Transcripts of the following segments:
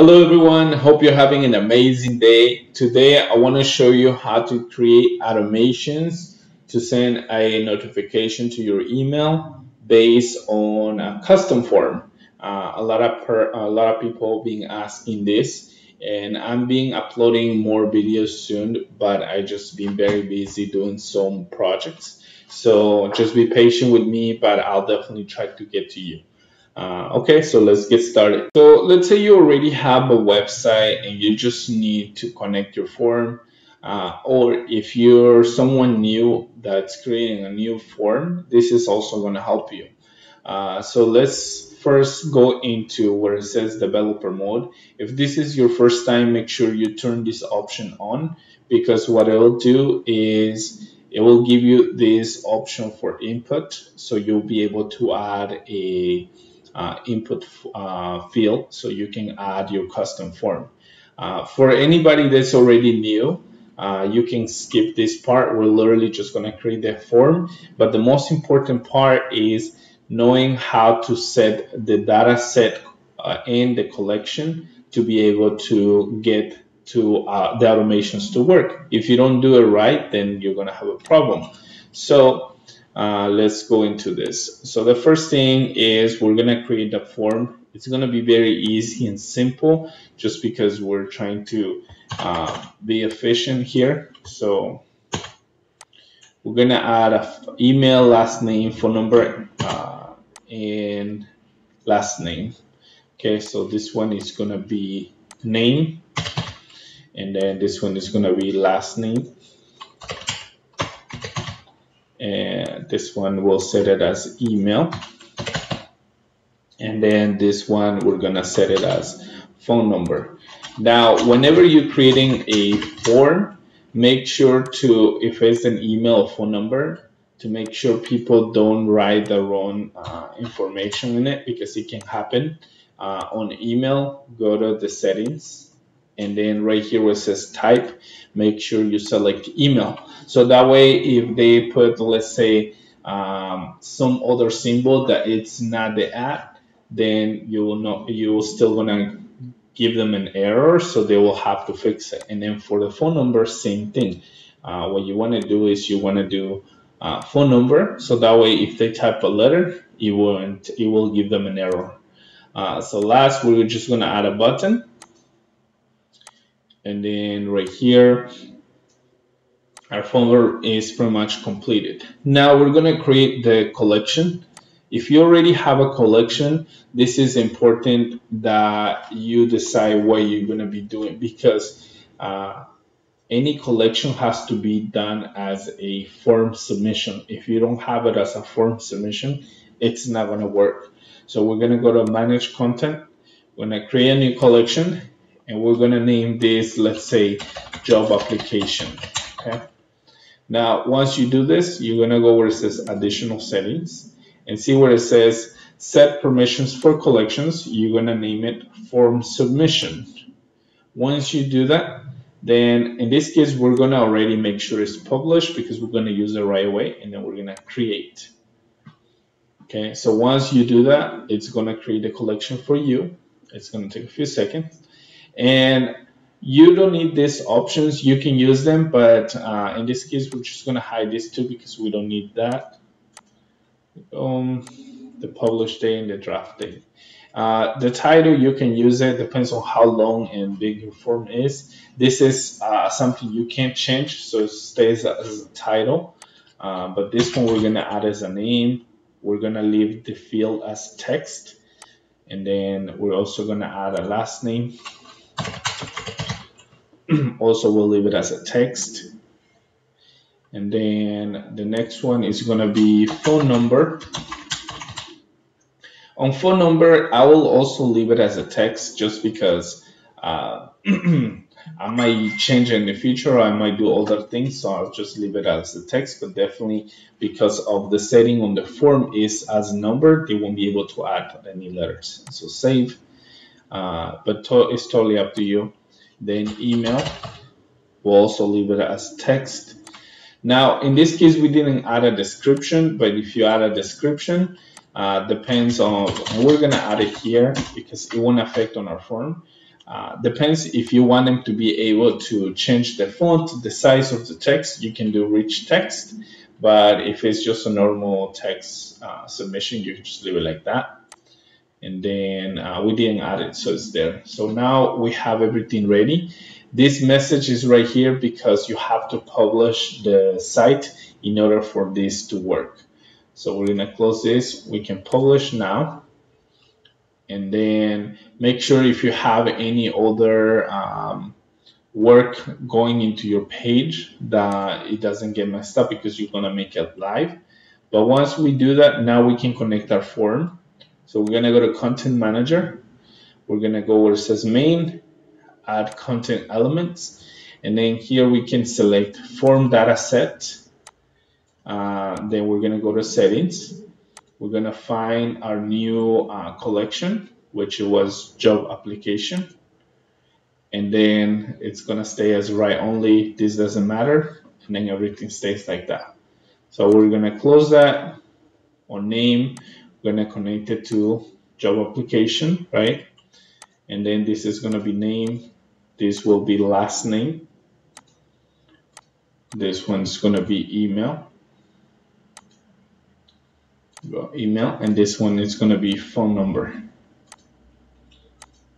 Hello everyone, hope you're having an amazing day. Today I want to show you how to create automations to send a notification to your email based on a custom form. Uh, a lot of per, a lot of people being asking this and I'm being uploading more videos soon, but I just been very busy doing some projects. So just be patient with me, but I'll definitely try to get to you. Uh, okay, so let's get started. So let's say you already have a website and you just need to connect your form. Uh, or if you're someone new that's creating a new form, this is also going to help you. Uh, so let's first go into where it says developer mode. If this is your first time, make sure you turn this option on because what it will do is it will give you this option for input. So you'll be able to add a input uh, field so you can add your custom form. Uh, for anybody that's already new, uh, you can skip this part. We're literally just going to create the form. But the most important part is knowing how to set the data set uh, in the collection to be able to get to uh, the automations to work. If you don't do it right, then you're going to have a problem. So uh, let's go into this. So the first thing is we're going to create a form. It's going to be very easy and simple just because we're trying to uh, be efficient here. So we're going to add a email, last name, phone number, uh, and last name. Okay, so this one is going to be name, and then this one is going to be last name and this one will set it as email. And then this one we're gonna set it as phone number. Now whenever you're creating a form make sure to if it's an email or phone number to make sure people don't write the wrong uh, information in it because it can happen uh, on email. Go to the settings. And then right here where it says type make sure you select email so that way if they put let's say um, some other symbol that it's not the at then you will not you will still gonna give them an error so they will have to fix it. And then for the phone number same thing. Uh, what you want to do is you want to do uh, phone number so that way if they type a letter it won't it will give them an error. Uh, so last we're just to add a button. And then right here our folder is pretty much completed now we're going to create the collection if you already have a collection this is important that you decide what you're going to be doing because uh, any collection has to be done as a form submission if you don't have it as a form submission it's not going to work so we're going to go to manage content we're going to create a new collection and we're going to name this, let's say, job application. Okay. Now, once you do this, you're going to go where it says additional settings and see where it says set permissions for collections. You're going to name it form submission. Once you do that, then in this case, we're going to already make sure it's published because we're going to use it right away and then we're going to create. Okay, so once you do that, it's going to create a collection for you. It's going to take a few seconds and you don't need these options. You can use them but uh, in this case we're just going to hide these two because we don't need that. Um, the publish date and the draft date uh, the title you can use it. Depends on how long and big your form is. This is uh, something you can't change so it stays as a title. Uh, but this one we're going to add as a name. We're going to leave the field as text. And then we're also going to add a last name also we'll leave it as a text. And then the next one is going to be phone number. On phone number I will also leave it as a text just because uh, I might change in the future I might do other things so I'll just leave it as a text. But definitely because of the setting on the form is as a number they won't be able to add any letters. So save. Uh, but to it's totally up to you then email we'll also leave it as text now in this case we didn't add a description but if you add a description uh, depends on we're gonna add it here because it won't affect on our form Uh, depends if you want them to be able to change the font, the size of the text, you can do rich text. But if it's just a normal text uh, submission, you can just leave it like that. And then uh, we didn't add it, so it's there. So now we have everything ready. This message is right here because you have to publish the site in order for this to work. So we're gonna close this. We can publish now and then make sure if you have any other um, work going into your page that it doesn't get messed up because you're gonna make it live. But once we do that, now we can connect our form. So we're gonna go to Content Manager. We're gonna go where it says Main, Add Content Elements, and then here we can select Form Data Set. Uh, then we're gonna go to Settings we're gonna find our new uh, collection, which was job application. And then it's gonna stay as write only, this doesn't matter, and then everything stays like that. So we're gonna close that on name, gonna connect it to job application, right? And then this is gonna be name, this will be last name, this one's gonna be email, email and this one is going to be phone number.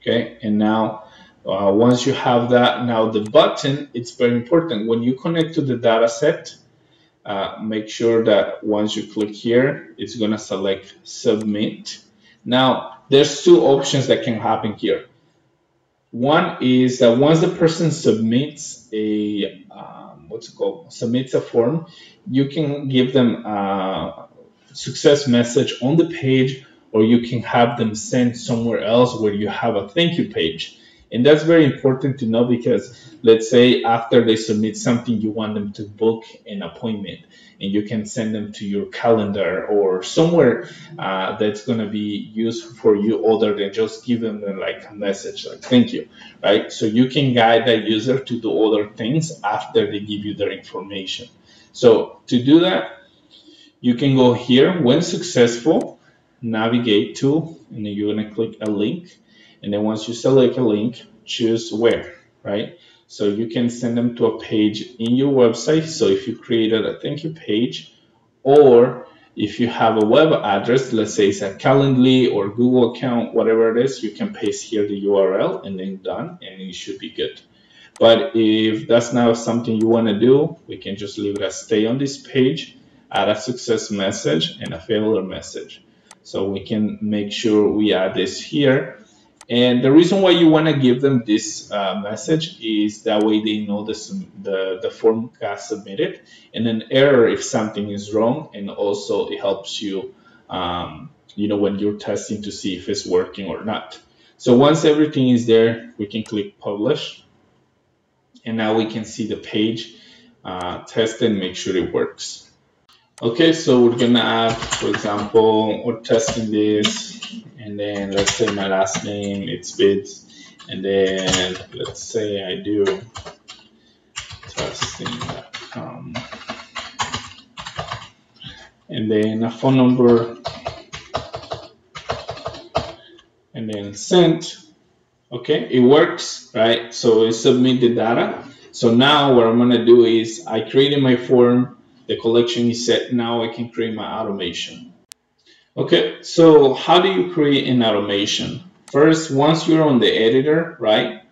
Okay and now uh, once you have that now the button it's very important. When you connect to the data set uh, make sure that once you click here it's going to select submit. Now there's two options that can happen here. One is that once the person submits a um, what's it called? Submits a form you can give them a success message on the page or you can have them send somewhere else where you have a thank you page. And that's very important to know because let's say after they submit something, you want them to book an appointment and you can send them to your calendar or somewhere uh, that's going to be useful for you other than just giving them like a message like thank you, right? So you can guide that user to do other things after they give you their information. So to do that, you can go here when successful navigate to and then you're going to click a link and then once you select a link choose where right so you can send them to a page in your website so if you created a thank you page or if you have a web address let's say it's a calendly or google account whatever it is you can paste here the url and then done and it should be good but if that's not something you want to do we can just leave it as stay on this page add a success message and a failure message. So we can make sure we add this here. And the reason why you want to give them this uh, message is that way they know the, the, the form got submitted and an error if something is wrong. And also it helps you, um, you know, when you're testing to see if it's working or not. So once everything is there, we can click publish. And now we can see the page, uh, test and make sure it works. Okay, so we're gonna add, for example, we're testing this, and then let's say my last name, it's bids, and then let's say I do testing.com, and then a phone number, and then sent. Okay, it works, right? So it submit the data. So now what I'm gonna do is I created my form the collection is set. Now I can create my automation. Okay, so how do you create an automation? First, once you're on the editor, right,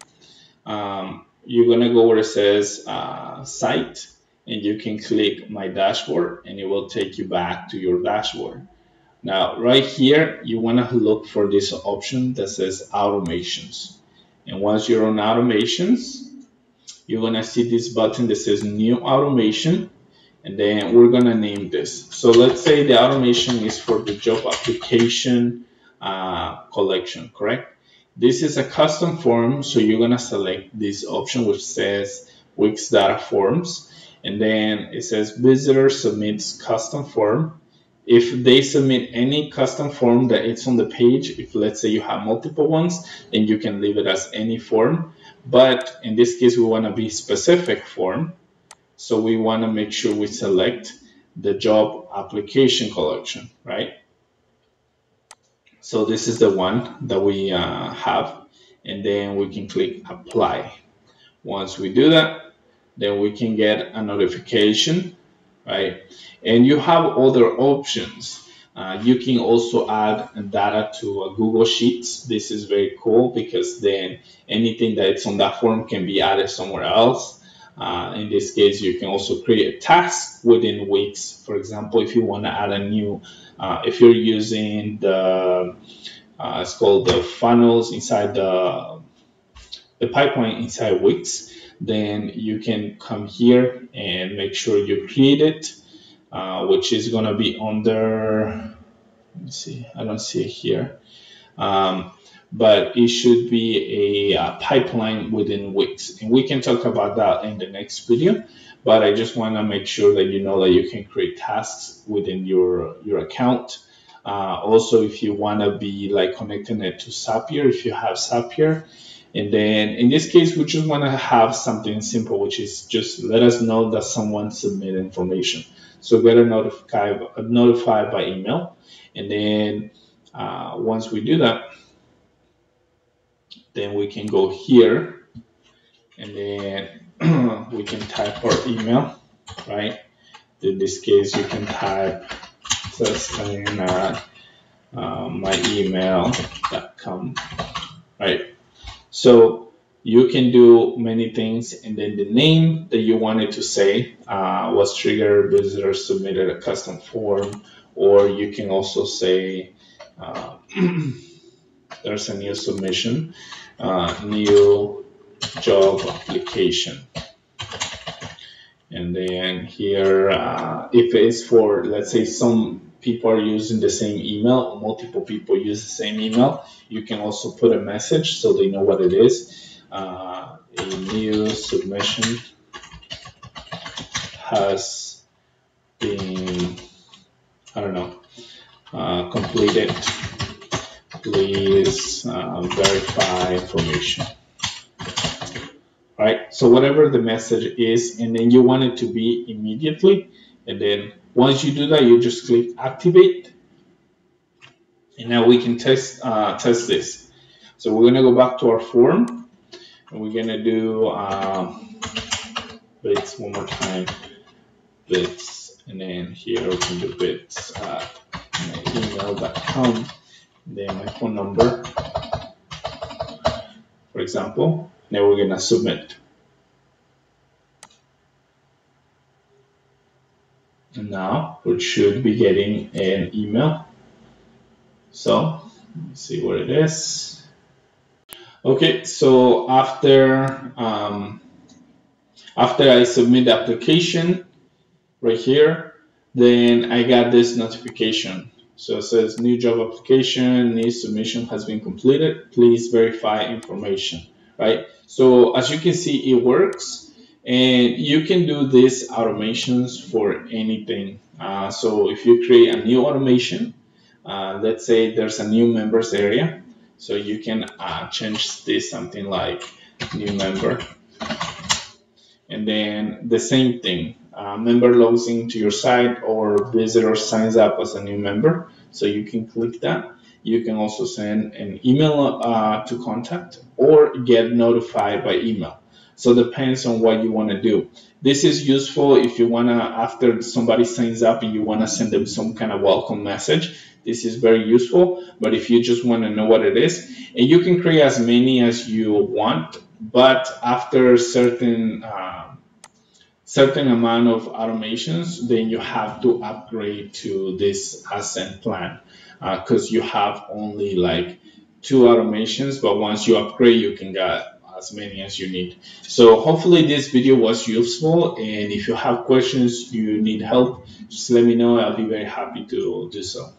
um, you're gonna go where it says uh, site and you can click my dashboard and it will take you back to your dashboard. Now, right here, you wanna look for this option that says automations. And once you're on automations, you're gonna see this button that says new automation and then we're gonna name this. So let's say the automation is for the job application uh, collection, correct? This is a custom form, so you're gonna select this option which says Wix data forms, and then it says visitor submits custom form. If they submit any custom form that it's on the page, if let's say you have multiple ones, then you can leave it as any form. But in this case, we want to be specific form. So we want to make sure we select the job application collection, right? So this is the one that we uh, have. and then we can click apply. Once we do that, then we can get a notification, right? And you have other options. Uh, you can also add data to a Google Sheets. This is very cool because then anything that's on that form can be added somewhere else. Uh, in this case, you can also create a task within Wix. For example, if you want to add a new, uh, if you're using the, uh, it's called the funnels inside the, the pipeline inside Wix, then you can come here and make sure you create it, uh, which is going to be under, let me see, I don't see it here. Um, but it should be a, a, pipeline within Wix. And we can talk about that in the next video. But I just want to make sure that you know that you can create tasks within your, your account. Uh, also, if you want to be like connecting it to Zapier, if you have Zapier, and then in this case, we just want to have something simple, which is just let us know that someone submitted information. So get a notified, notified by email. And then uh, once we do that, then we can go here and then we can type our email, right? In this case, you can type just in uh, uh, my email.com, right? So you can do many things and then the name that you wanted to say uh, was triggered visitor submitted a custom form or you can also say uh, there's a new submission uh, new job application and then here uh, if it's for let's say some people are using the same email, multiple people use the same email, you can also put a message so they know what it is. Uh, a new submission has been, I don't know, uh, completed. Please uh, verify information. Right, so whatever the message is, and then you want it to be immediately, and then once you do that, you just click activate. And now we can test, uh, test this. So we're gonna go back to our form and we're gonna do um, bits one more time, bits, and then here we can do bits at my email.com, my phone number, for example. Now we're gonna submit. And now we should be getting an email. So let's see what it is. Okay, so after um, after I submit the application right here, then I got this notification. So it says new job application, new submission has been completed. Please verify information, right? So as you can see, it works. And you can do these automations for anything. Uh, so if you create a new automation, uh, let's say there's a new members area. So you can uh, change this something like new member. And then the same thing, member logs into your site or visitor signs up as a new member. So you can click that. You can also send an email uh, to contact or get notified by email. So depends on what you want to do. This is useful if you want to, after somebody signs up and you want to send them some kind of welcome message. This is very useful. But if you just want to know what it is, and you can create as many as you want, but after certain uh, certain amount of automations, then you have to upgrade to this Ascend plan because uh, you have only like two automations. But once you upgrade, you can get as many as you need. So hopefully this video was useful and if you have questions, you need help, just let me know. I'll be very happy to do so.